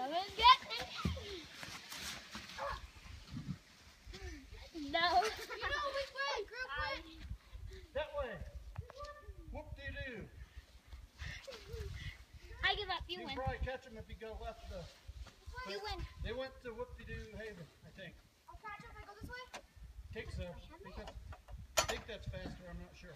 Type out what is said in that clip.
No. You. That way. I give up. You win. can probably catch them if you go left the. You win. They went to Whoop-de-doo Haven, I think. I'll catch up if I go this way. Think so. I I think that's faster. I'm not sure.